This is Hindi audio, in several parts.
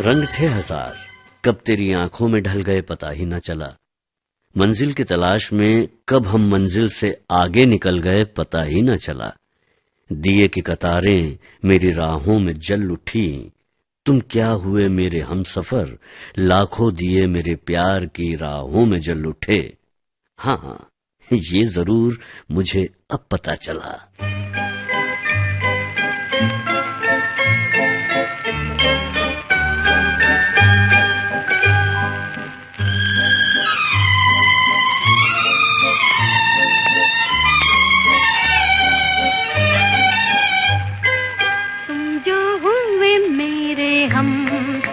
रंग थे हज़ार। कब तेरी आँखों में ढल गए पता ही न चला। मंजिल की तलाश में कब हम मंजिल से आगे निकल गए पता ही न चला। दिए की कतारें मेरी राहों में जल उठी। तुम क्या हुए मेरे हम सफ़र? लाखों दिए मेरे प्यार की राहों में जल उठे। हाँ हाँ ये ज़रूर मुझे अब पता चला।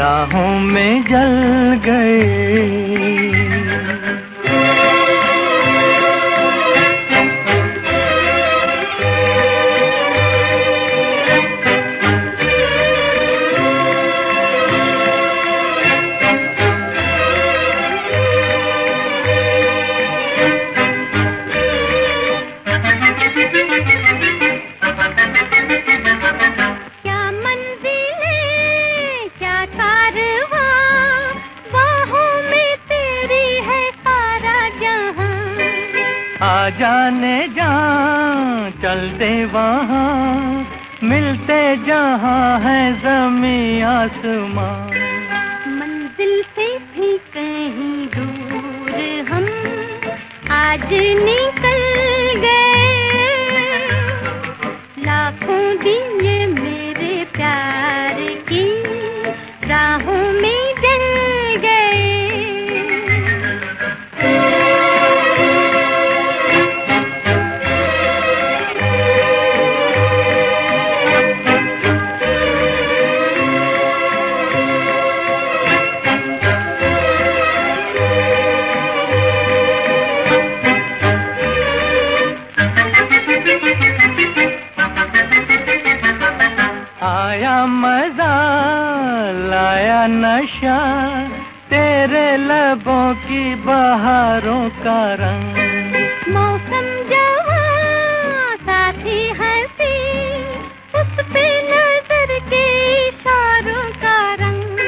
राहों में जल गए। का रंग। मौसम जवा साथी हँसी उस पे नज़र के इशारों का रंग।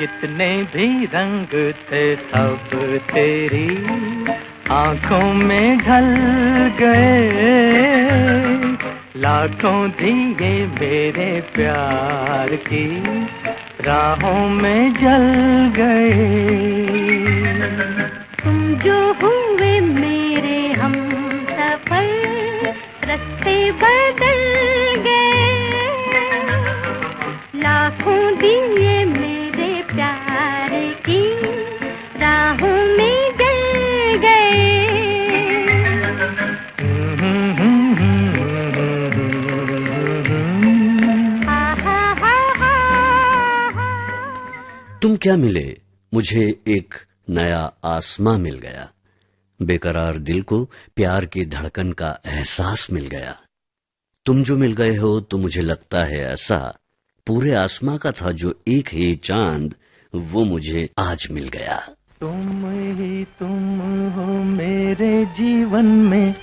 जितने भी रंग थे सब तेरी आँखों में ढल गए। लाखों दिए मेरे प्यार की राहों में जल गए। जो हुए मेरे हम सफल, रस्ते बदल गए। लाखों दिए मेरे प्यार की, राहों में तुम क्या मिले? मुझे एक नया आसमां मिल गया। बेकरार दिल को प्यार की धड़कन का एहसास मिल गया। तुम जो मिल गए हो तो मुझे लगता है ऐसा। पूरे आसमां का था जो एक ही चाँद, वो मुझे आज मिल गया। तुम ही तुम हो मेरे जीवन में।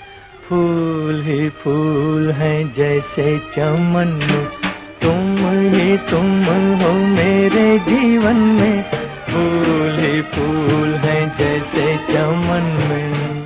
फूल ही फूल है जैसे चमन में। तुम ही तुम हो मेरे जीवन में। फूल ही फूल है जैसे चमन में।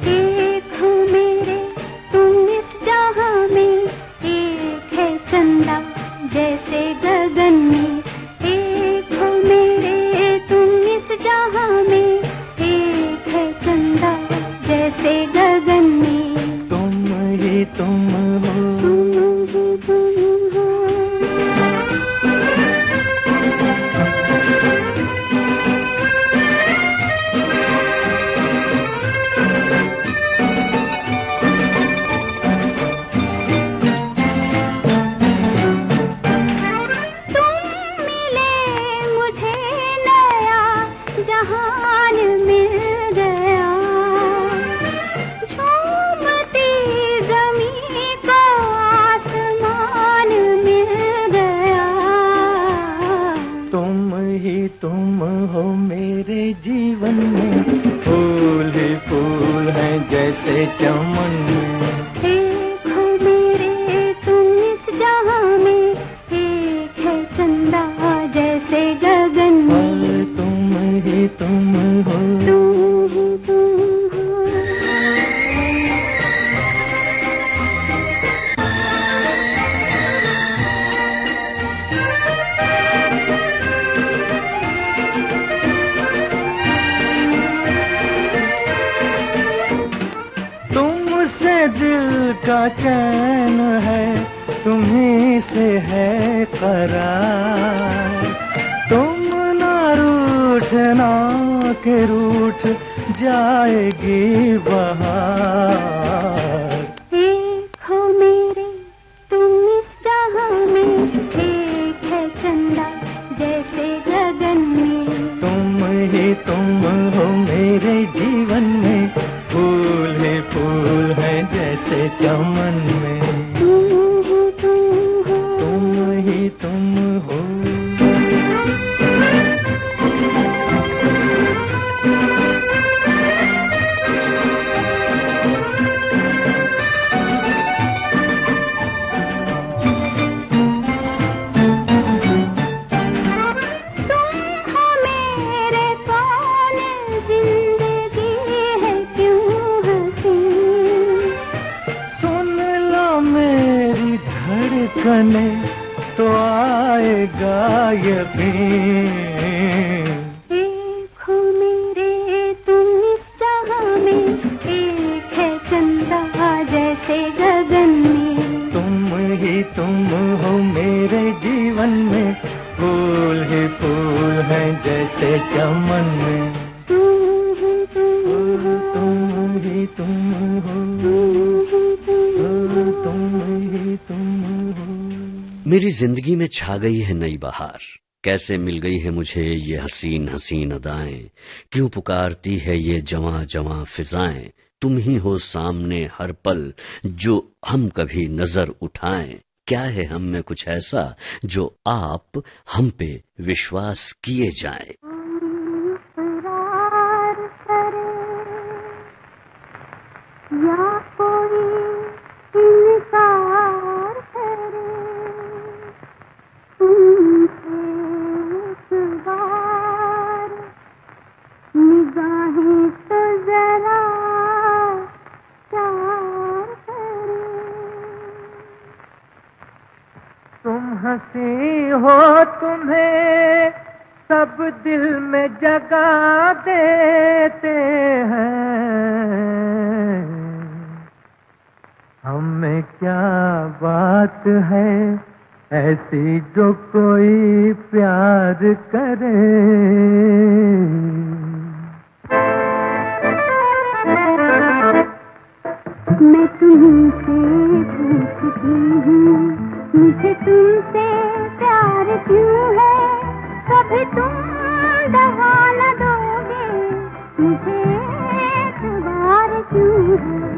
चैन है तुम्हें से है करार। तुम ना रूठना के रूठ जाएगी बहार। तुम हो। तुम ही तुम ही। मेरी ज़िंदगी में छा गई है नई बहार। कैसे मिल गई है मुझे ये हसीन हसीन अदाएँ? क्यों पुकारती है ये जवा जवा फिजाएँ? तुम ही हो सामने हर पल जो हम कभी नज़र उठाएँ। क्या है हम में कुछ ऐसा जो आप हम पे विश्वास किए जाएँ? या कोई इनकार करे तुमसे एक बार निगाहें तो जरा प्यार करे। तुम हँसी हो तुम्हें सब दिल में जगा देते हैं। हमें क्या बात है? ऐसी जो कोई प्यार करे। मैं तुमसे पूछती हूँ, मुझे तुमसे प्यार क्यों है? कभी तुम दवा न दोगे, मुझे क्यों मैं हूँ?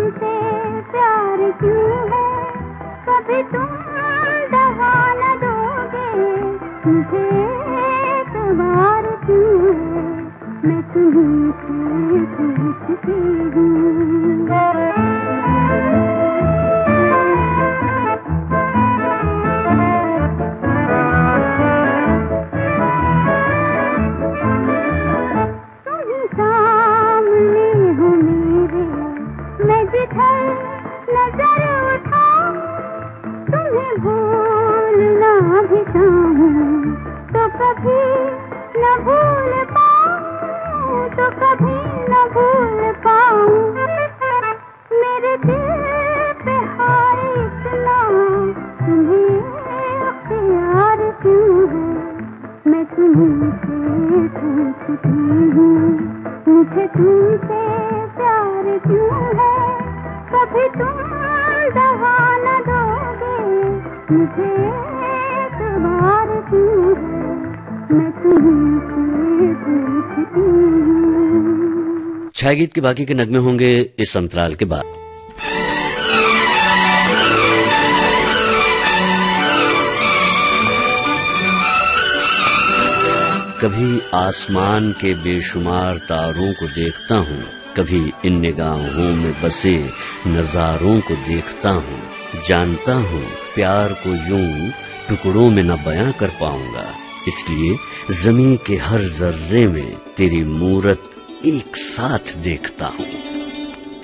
तुमसे प्यार क्यों है? कभी तुम दवा न दोगे मुझे एतबार क्यों है? मैं तुमसे अख्तियार क्यों है? मैं तुमसे पूछती हूँ, मुझे तुमसे प्यार क्यों है? कभी तुम दवा न दोगे छाया गीत के बाकी के नगमे होंगे इस अंतराल के बाद। कभी आसमान के बेशुमार तारों को देखता हूँ, कभी इन निगाहों में बसे नजारों को देखता हूँ। जानता हूँ प्यार को यूँ टुकड़ों में न बयां कर पाऊँगा। इसलिए जमी के हर जर्रे में तेरी मूरत एक साथ देखता हूँ।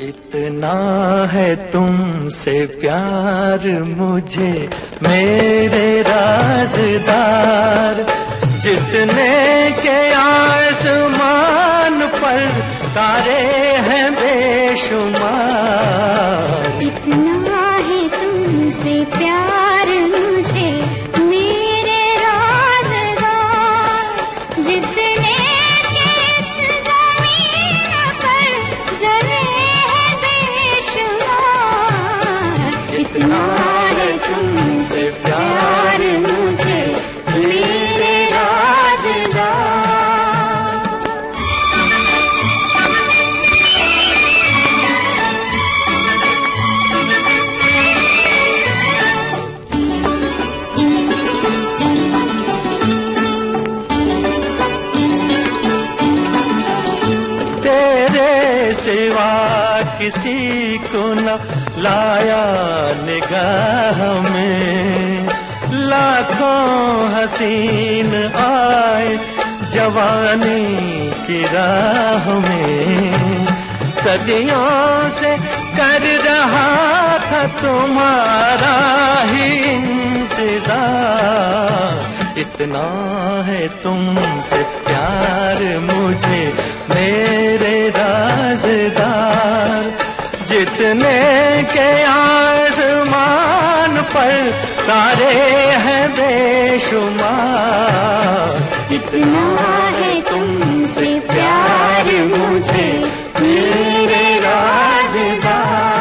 इतना है तुमसे प्यार मुझे, मेरे राजदार। जितने के आसमान पर तारे हैं बेशुमार। इतना है तुमसे प्यार किसी को न लाया निगाह में। लाखों हसीन आए जवानी की राह में। सदियों से कर रहा था तुम्हारा ही इंतज़ार। इतना है तुमसे प्यार मुझे, मेरे राजदार। जितने के आसमान पर तारे हैं बेशुमार। इतना है तुमसे प्यार मुझे, मेरे राजदार।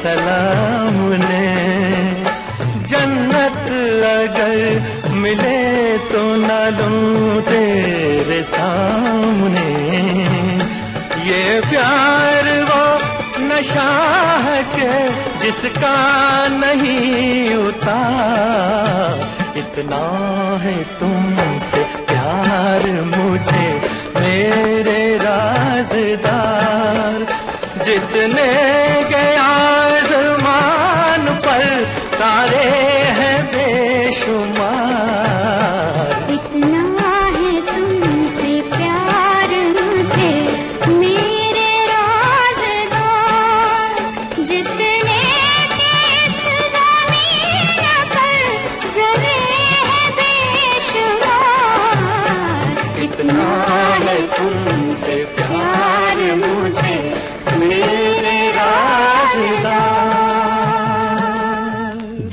सलाम ने जन्नत अगर मिले तो न लूँ तेरे सामने। ये प्यार वो नशा है के जिसका नहीं उतार इतना है तुमसे प्यार मुझे, मेरे राजदार। जितने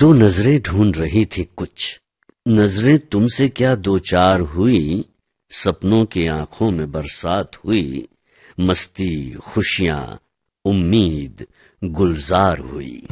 दो नज़रें ढूंढ रही थी कुछ। नज़रें तुमसे क्या दो चार हुई? सपनों की आँखों में बरसात हुई। मस्ती, खुशियाँ, उम्मीद, गुलजार हुई।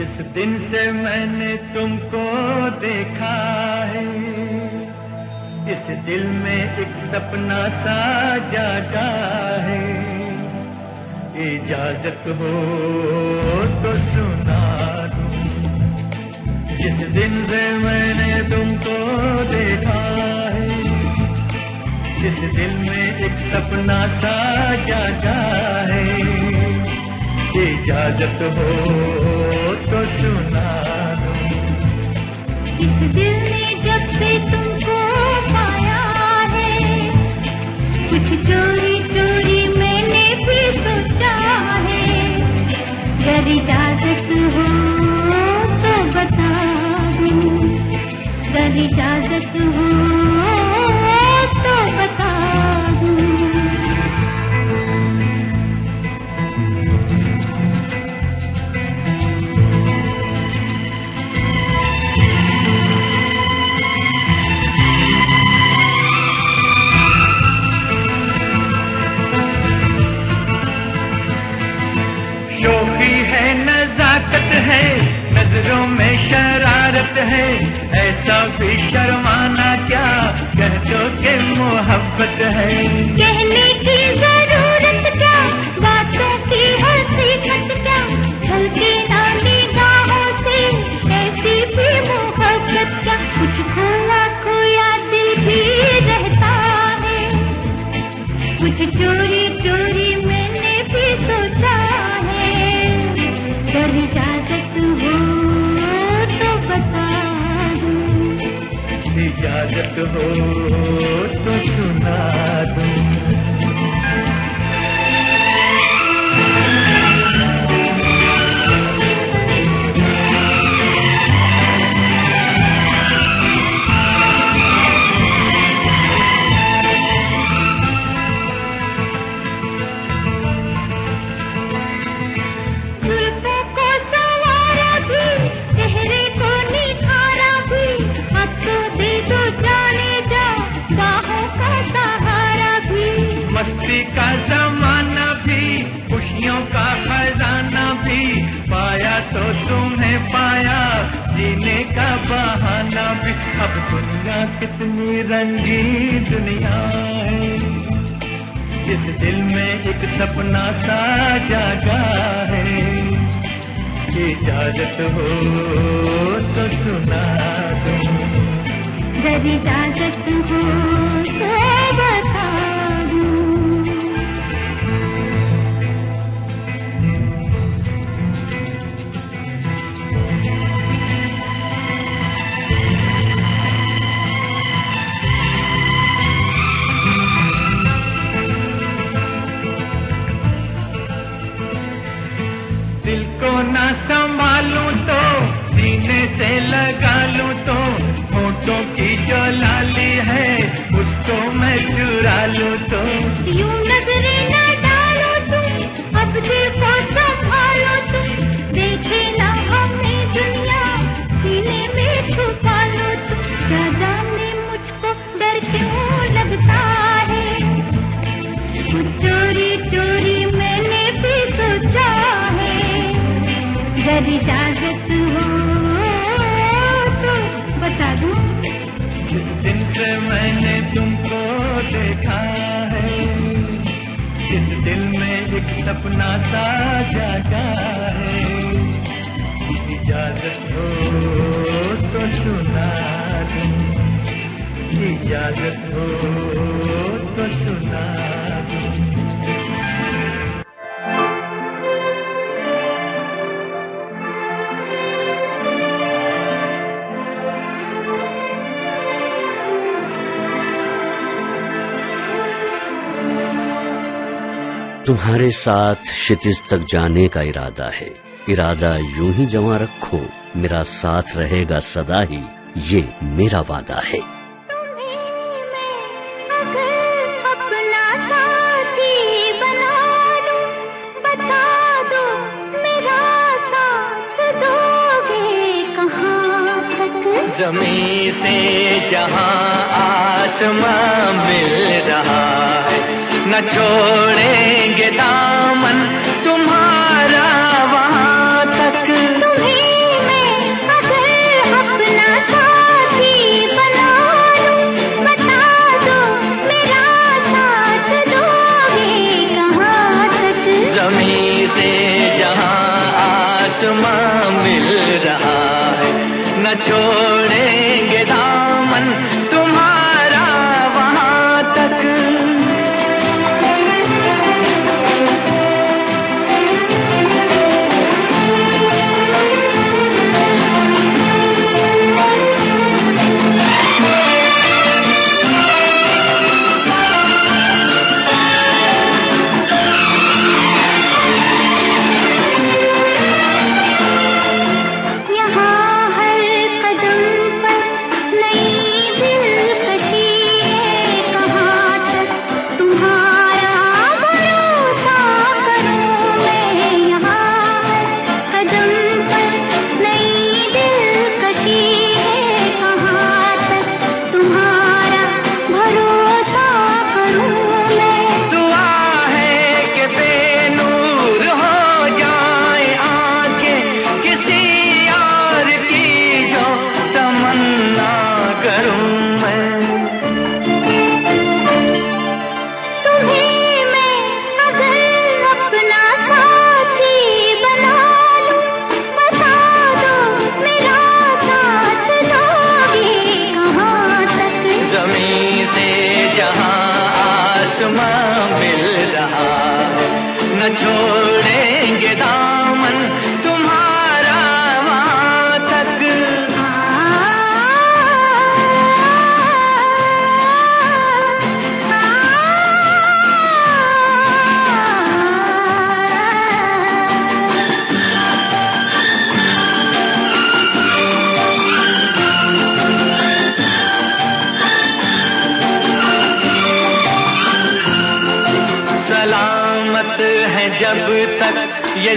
जिस दिन से मैंने तुमको देखा है, इस दिल में एक सपना सा जागा है। इजाज़त हो तो सुना दूँ। जिस दिन से मैंने तुमको देखा है जिस दिल में एक सपना सा जागा है। इजाज़त हो तो दूँ इस दिल ने जब से तुमको पाया है, कुछ चोरी चोरी मैंने भी सोचा है। अगर इजाज़त हो तो बता दूँ अगर इजाज़त हो कुछ चोरी चोरी मैंने भी सोचा है, कर इजाज़त हो तो बता इजाज़त हो तो सुना दूँ। भी पाया तो तुम्हें पाया, जीने का बहाना भी अब दुनिया कितनी रंगी दुनिया है। इस दिल में एक सपना सा जागा है। इजाज़त हो तो सुना दो। इजाज़त हो तो ना संभालूं तो सीने से लगा लूँ तो होठों की जो लाली है, उसको मैं चुरा लूँ तो। यूँ नजरे न डालो तुम, अब दिल को हो तो बता दूँ। जिस दिन से मैंने तुमको देखा है इस दिल में एक सपना सा जागा है इजाज़त हो तो सुना दूँ। इजाज़त हो तो सुना दूँ। तुम्हारे साथ क्षितिज तक जाने का इरादा है। इरादा यूँ ही जमा रखो मेरा साथ रहेगा सदा ही ये मेरा वादा है। अगर अपना साथी बना लूँ बता दो मेरा साथ दोगे कहाँ तक? जमी से जहाँ आसमां मिल रहा है न छोड़ेंगे दामन तुम्हारा वहाँ तक। तुम्हें मैं अगर अपना साथी बना लूँ बता दो मेरा साथ दोगे कहाँ तक? जमी से जहाँ आसमां मिल रहा है न छोड़ेंगे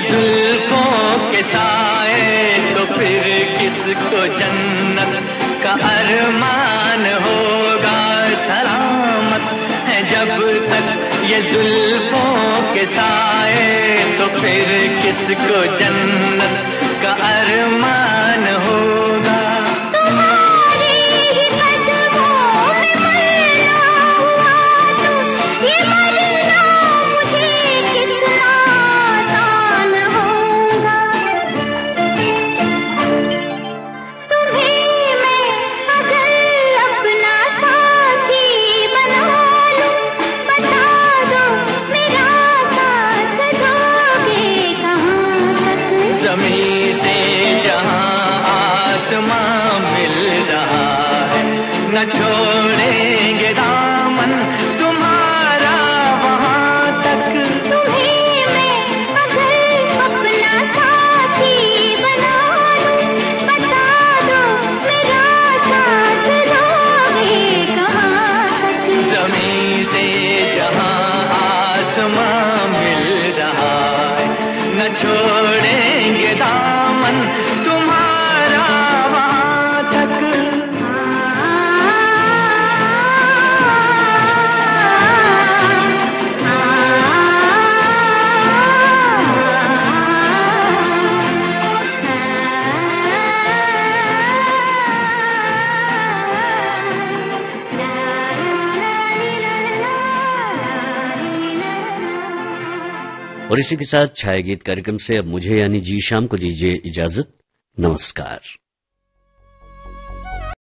जुल्फों के साए तो फिर किसको जन्नत का अरमान होगा? सलामत है जब तक ये जुल्फों के साए तो फिर किसको जन्नत का अरमान और इसी के साथ छाया गीत कार्यक्रम से अब मुझे यानी जी शाम को दीजिए इजाज़त। नमस्कार।